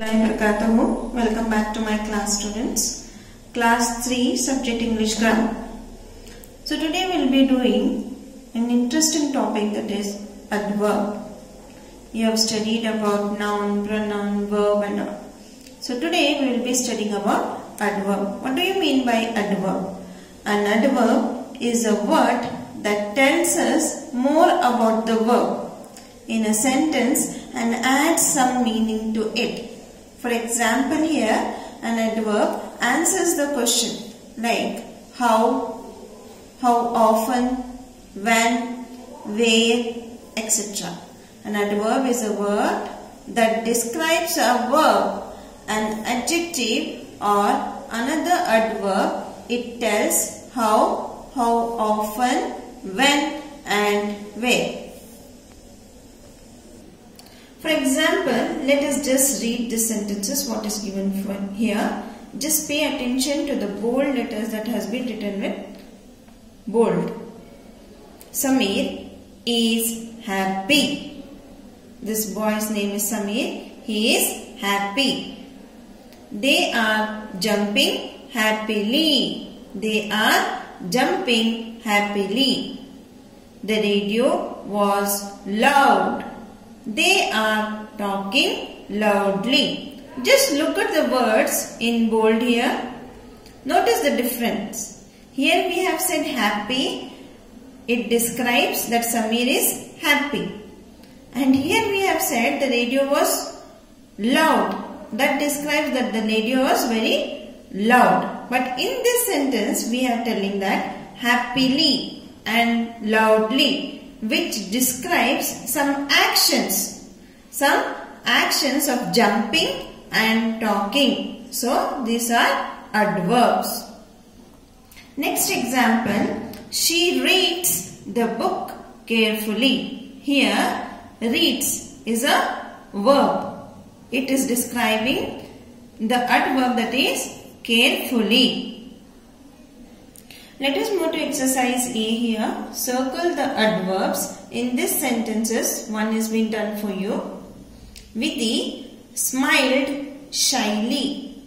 Welcome back to my class students. Class 3 Subject English Grammar. So today we will be doing an interesting topic that is adverb. You have studied about noun, pronoun, verb and all. So today we will be studying about adverb. What do you mean by adverb? An adverb is a word that tells us more about the verb in a sentence and adds some meaning to it. For example here an adverb answers the question like how, how often, when, where, etc. An adverb is a word that describes a verb, an adjective or another adverb. It tells how, how often, when and where. For example, let us just read the sentences what is given for here. Just pay attention to the bold letters that has been written with bold. Samir is happy. This boy's name is Samir. He is happy. They are jumping happily. They are jumping happily. The radio was loud. They are talking loudly. Just look at the words in bold here. Notice the difference. Here we have said happy. It describes that Samir is happy. And here we have said the radio was loud. That describes that the radio was very loud. But in this sentence we are telling that happily and loudly which describes some actions. Some actions of jumping and talking. So these are adverbs. Next example, she reads the book carefully. Here reads is a verb. It is describing the adverb that is carefully. Let us move to exercise A here. Circle the adverbs in this sentences. One has been done for you. Vidhi smiled shyly.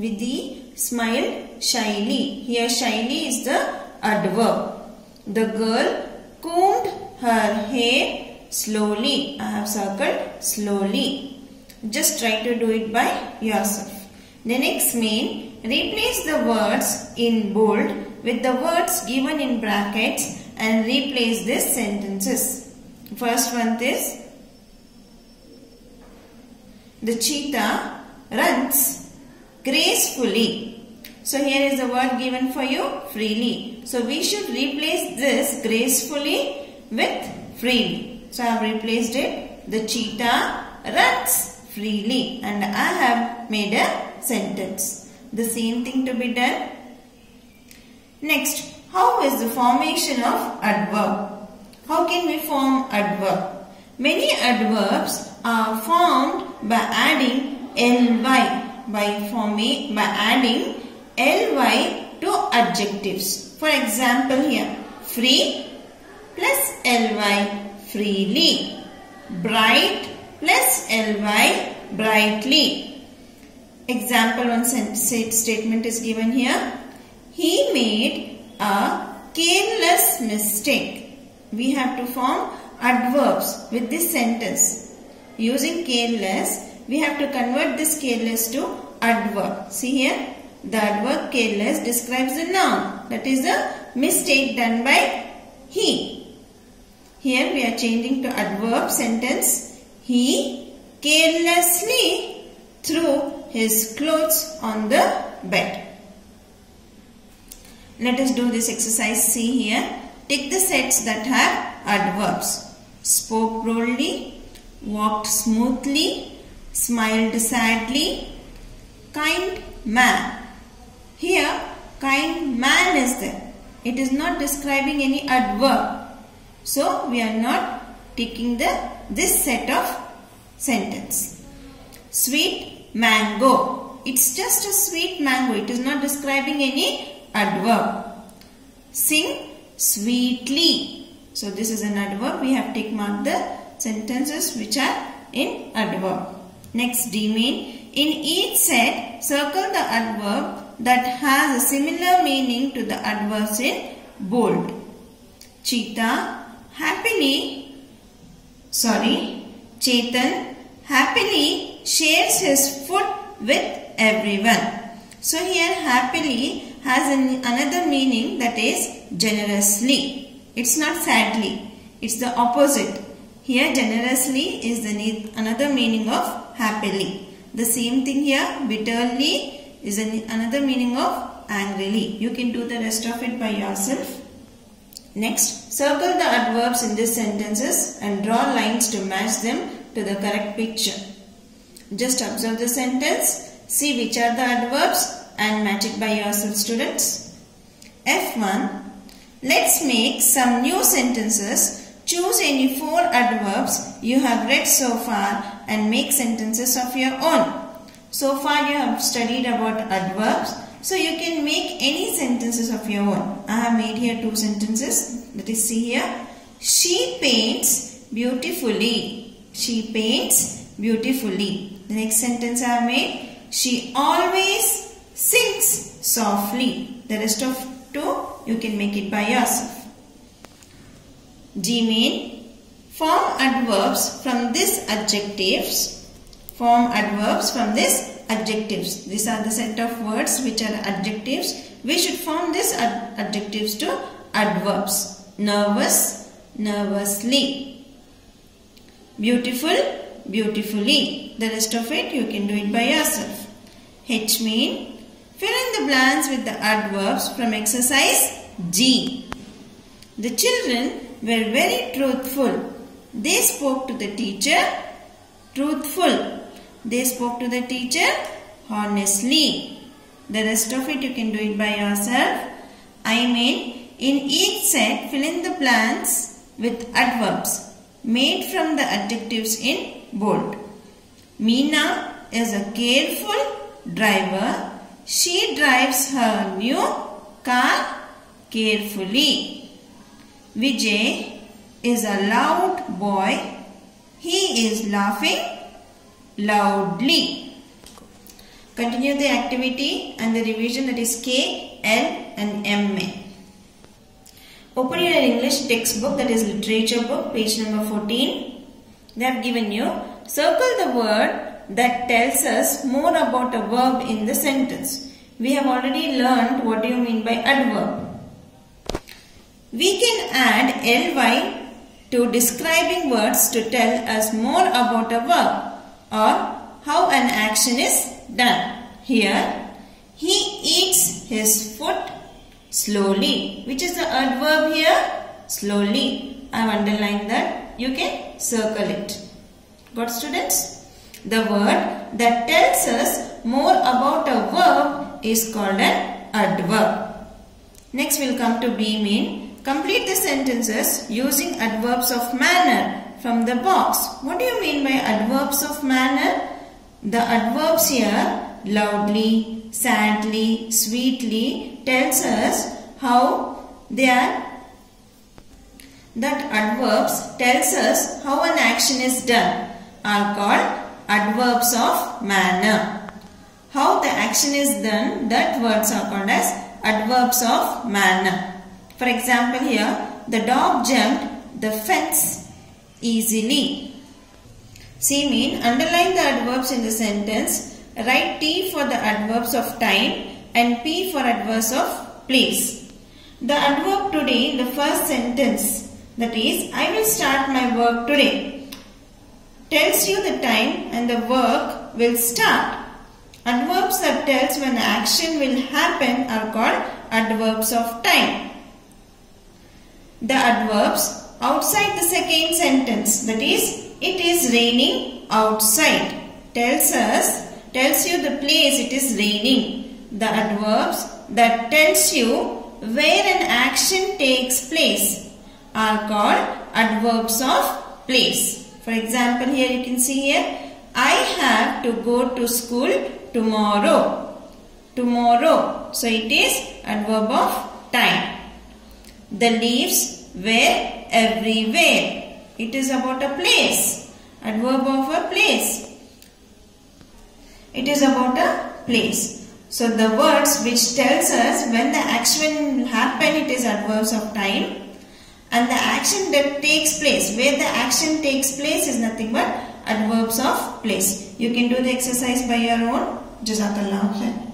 Vidhi smiled shyly. Here shyly is the adverb. The girl combed her hair slowly. I have circled slowly. Just try to do it by yourself. The next main, replace the words in bold with the words given in brackets and replace these sentences. First one is the cheetah runs gracefully. So here is the word given for you freely. So we should replace this gracefully with freely. So I have replaced it. The cheetah runs freely and I have made a sentence. The same thing to be done Next, how is the formation of adverb? How can we form adverb? Many adverbs are formed by adding ly by forming by adding ly to adjectives. For example here, free plus ly freely, bright plus ly brightly. Example one statement is given here. He made a careless mistake. We have to form adverbs with this sentence. Using careless, we have to convert this careless to adverb. See here, the adverb careless describes the noun. That is the mistake done by he. Here we are changing to adverb sentence. He carelessly threw his clothes on the bed. Let us do this exercise. See here. Take the sets that have adverbs. Spoke boldly, walked smoothly, smiled sadly, kind man. Here, kind man is there. It is not describing any adverb. So, we are not taking the this set of sentence. Sweet mango. It's just a sweet mango. It is not describing any adverb. Sing sweetly. So this is an adverb. We have tick mark the sentences which are in adverb. Next D main. In each set, circle the adverb that has a similar meaning to the adverbs in bold. Cheetah happily, sorry, Chetan happily shares his food with everyone. So here happily has an, another meaning that is generously. It's not sadly. It's the opposite. Here generously is the another meaning of happily. The same thing here bitterly is an, another meaning of angrily. You can do the rest of it by yourself. Next, circle the adverbs in these sentences and draw lines to match them to the correct picture. Just observe the sentence, see which are the adverbs and it by yourself students. F1. Let's make some new sentences. Choose any four adverbs you have read so far and make sentences of your own. So far you have studied about adverbs. So you can make any sentences of your own. I have made here two sentences. Let us see here. She paints beautifully. She paints beautifully. The next sentence I have made. She always sings softly. The rest of two you can make it by yourself. G main. Form adverbs from these adjectives form adverbs from this adjectives. These are the set of words which are adjectives. We should form these ad adjectives to adverbs. Nervous, nervously. Beautiful, beautifully. The rest of it you can do it by yourself. H mean fill in the blanks with the adverbs from exercise G. The children were very truthful. They spoke to the teacher truthful they spoke to the teacher honestly. The rest of it you can do it by yourself. I mean, in each set, fill in the blanks with adverbs made from the adjectives in bold. Meena is a careful driver. She drives her new car carefully. Vijay is a loud boy. He is laughing loudly. Continue the activity and the revision that is K, L and M. Open your English textbook that is literature book page number 14. They have given you circle the word that tells us more about a verb in the sentence. We have already learned what do you mean by adverb. We can add ly to describing words to tell us more about a verb or how an action is done. Here, he eats his food slowly. Which is the adverb here? Slowly. I have underlined that. You can circle it. Got students? The word that tells us more about a verb is called an adverb. Next we'll come to B mean. Complete the sentences using adverbs of manner from the box. What do you mean by adverbs of manner? The adverbs here loudly, sadly, sweetly tells us how they are that adverbs tells us how an action is done are called adverbs of manner. How the action is done that words are called as adverbs of manner. For example here the dog jumped the fence easily. See mean underline the adverbs in the sentence. Write T for the adverbs of time and P for adverbs of place. The adverb today in the first sentence that is I will start my work today tells you the time and the work will start. Adverbs that tells when action will happen are called adverbs of time. The adverbs outside the second sentence that is it is raining outside tells us tells you the place it is raining the adverbs that tells you where an action takes place are called adverbs of place for example here you can see here I have to go to school tomorrow tomorrow so it is adverb of time the leaves were everywhere. It is about a place. Adverb of a place. It is about a place. So the words which tells us when the action will happen it is adverbs of time and the action that takes place where the action takes place is nothing but adverbs of place. You can do the exercise by your own. Jazakallah khair.